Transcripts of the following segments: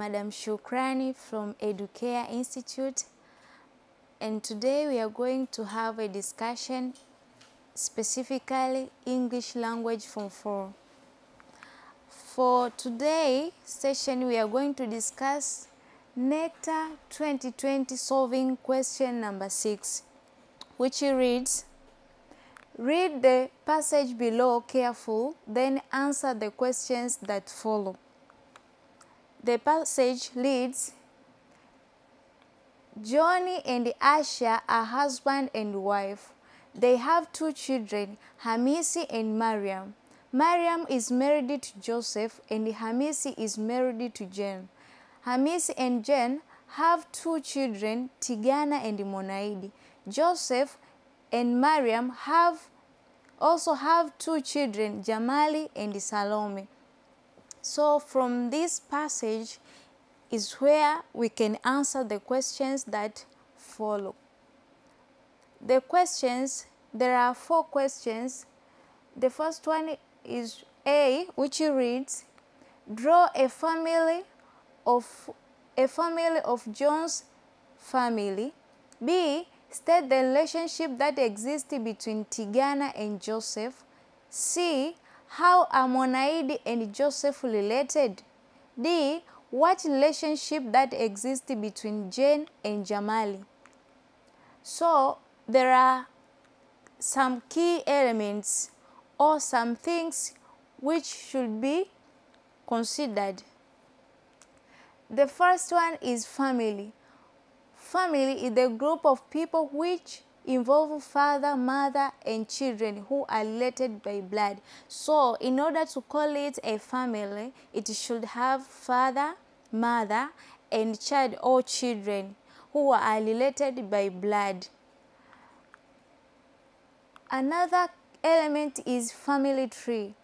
Madam Shukrani from Edukea Institute and today we are going to have a discussion specifically English language from 4. For today session we are going to discuss NECTA 2020 solving question number 6 which reads Read the passage below careful then answer the questions that follow. The passage reads Johnny and Asha are husband and wife. They have two children, Hamisi and Mariam. Mariam is married to Joseph and Hamisi is married to Jen. Hamisi and Jen have two children, Tigana and Mwanaidi. Joseph and Mariam have also have two children, Jamali and Salome. So from this passage is where we can answer the questions that follow. The questions, there are four questions. The first one is A, which reads, draw a family of a family of John's family. B, state the relationship that exists between Tigana and Joseph. C, how are Mwanaidi and Joseph related? D, what relationship that exists between Jane and Jamali? So there are some key elements or some things which should be considered. The first one is family. Family is the group of people which involve father, mother, and children who are related by blood. So, in order to call it a family, it should have father, mother, and child or children who are related by blood. Another element is family tree.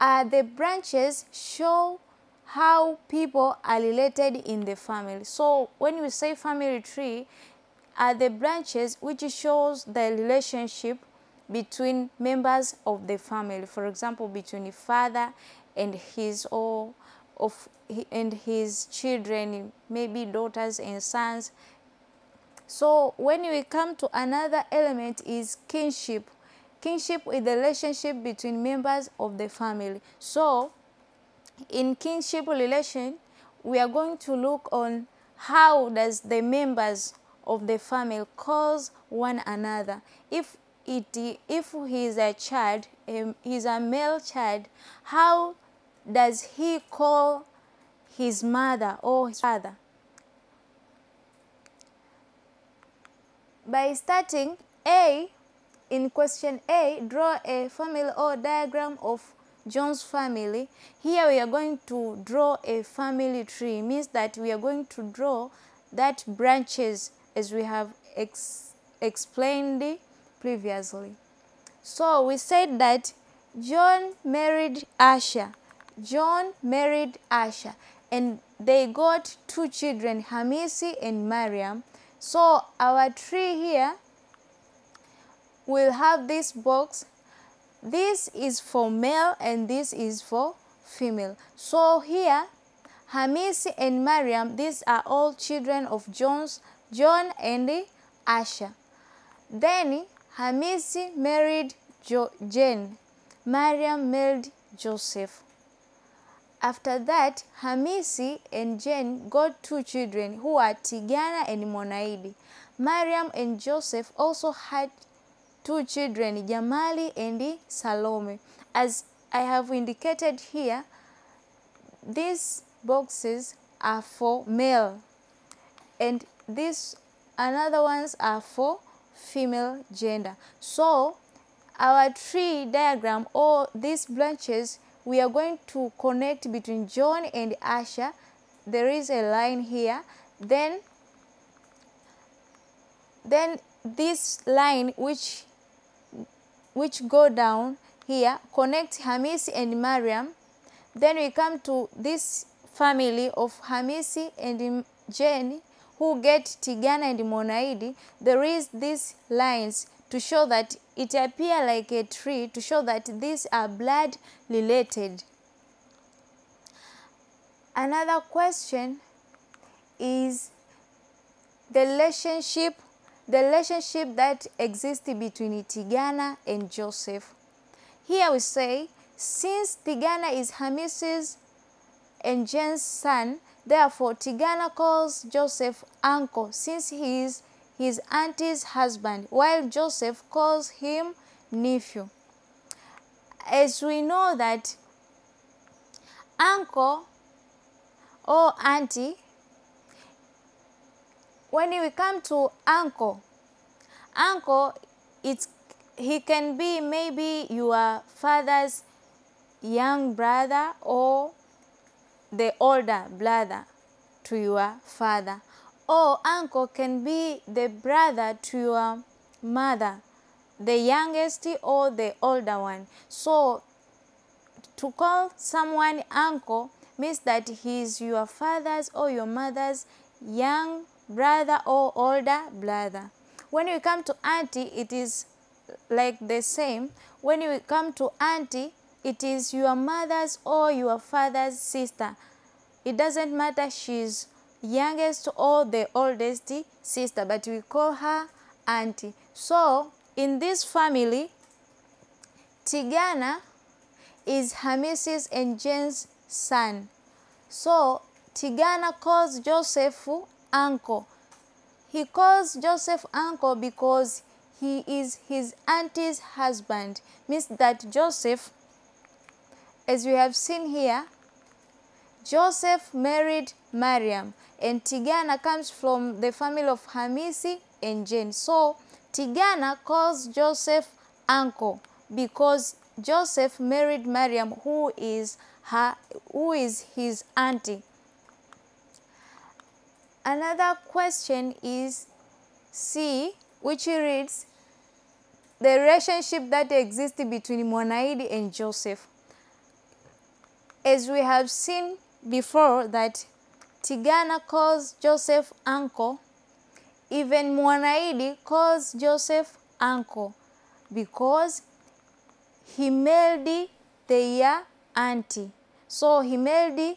Uh, the branches show how people are related in the family. So when we say family tree, are the branches which shows the relationship between members of the family. For example, between the father and his or of and his children, maybe daughters and sons. So when we come to another element is kinship. Kinship is the relationship between members of the family. So in kinship relation, we are going to look on how does the members of the family calls one another. If it if he is a child, um, he is a male child, how does he call his mother or his father? By starting A, in question A, draw a family or diagram of John's family. Here we are going to draw a family tree. it Means that we are going to draw that branches as we have ex explained previously. So we said that John married Asha. John married Asha and they got two children, Hamisi and Mariam. So our tree here will have this box. This is for male and this is for female. So here, Hamisi and Mariam, these are all children of John's, John and Asha. Then Hamisi married jo Jane. Mariam married Joseph. After that, Hamisi and Jane got two children who are Tigana and Mwanaidi. Mariam and Joseph also had two children, Jamali and Salome. As I have indicated here, these boxes are for male and these another ones are for female gender. So our tree diagram or these branches we are going to connect between John and Asha. There is a line here. Then, then this line which which go down here connect Hamisi and Mariam. Then we come to this family of Hamisi and Jane who get Tigana and Mwanaidi. There is these lines to show that it appear like a tree to show that these are blood related. Another question is the relationship the relationship that exists between Tigana and Joseph. Here we say, since Tigana is Hamisi's and Jen's son, therefore Tigana calls Joseph uncle since he is his auntie's husband, while Joseph calls him nephew. As we know that uncle or auntie when we come to uncle, uncle, it's he can be maybe your father's young brother or the older brother to your father. Or uncle can be the brother to your mother, the youngest or the older one. So to call someone uncle means that he is your father's or your mother's young brother or older brother. When you come to auntie, it is like the same. When you come to auntie, it is your mother's or your father's sister. It doesn't matter she's youngest or the oldest sister, but we call her auntie. So, in this family, Tigana is Hamisi's and Jane's son. So, Tigana calls Joseph uncle. He calls Joseph uncle because he is his auntie's husband. Means that Joseph, as we have seen here, Joseph married Mariam and Tigana comes from the family of Hamisi and Jane. So Tigana calls Joseph uncle because Joseph married Mariam who is her who is his auntie. Another question is C, which reads the relationship that exists between Mwanaidi and Joseph. As we have seen before that Tigana calls Joseph uncle, even Mwanaidi calls Joseph uncle because he married their auntie. So he married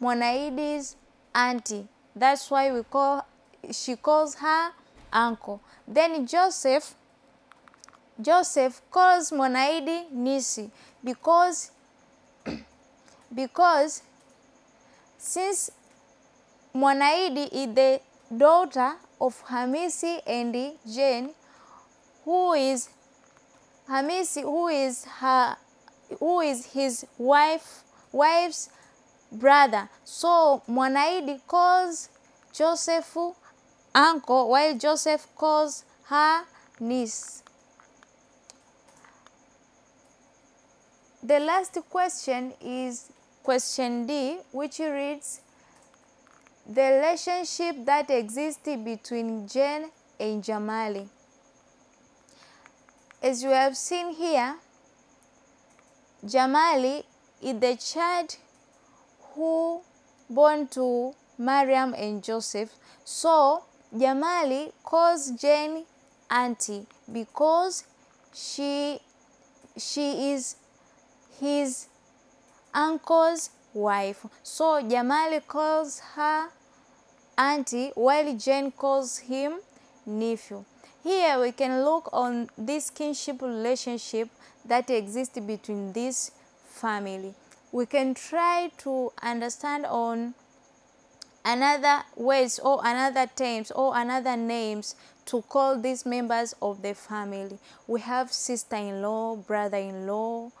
Mwanaidi's auntie. That's why we call she calls her uncle. Then Joseph Joseph calls Mwanaidi Nisi because because since Mwanaidi is the daughter of Hamisi and Jane, who is Hamisi, who is her, who is his wife, wife's brother. So Mwanaidi calls Joseph uncle while Joseph calls her niece. The last question is question D which reads the relationship that existed between Jane and Jamali. As you have seen here, Jamali is the child who born to Mariam and Joseph. So Jamali calls Jane auntie because she she is his uncle's wife. So Jamali calls her auntie while Jane calls him nephew. Here we can look on this kinship relationship that exists between this family we can try to understand on another ways or another terms or another names to call these members of the family. We have sister-in-law, brother-in-law,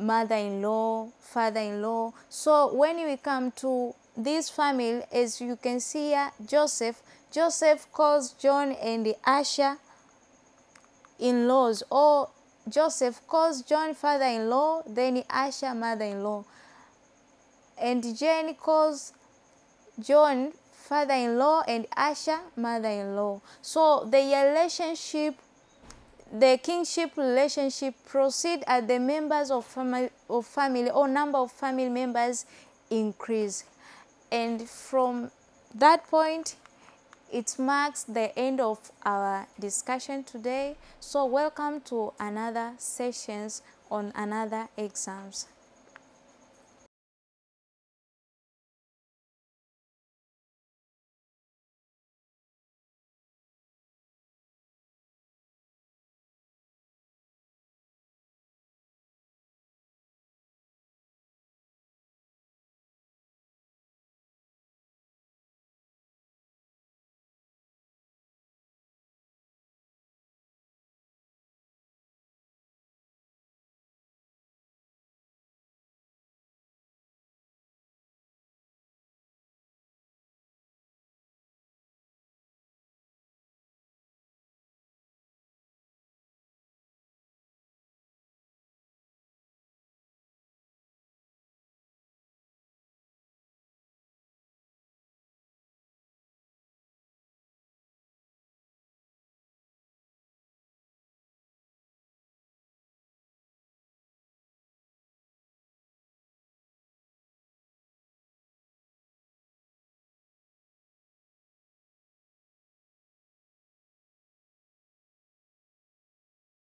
mother-in-law, father-in-law. So when we come to this family, as you can see here, Joseph, Joseph calls John and Asha in-laws or Joseph calls John father-in-law, then Asha mother-in-law. And Jane calls John father-in-law and Asha mother-in-law. So the relationship, the kinship relationship proceed as the members of family, of family or number of family members increase. And from that point, it marks the end of our discussion today. So welcome to another sessions on another exams.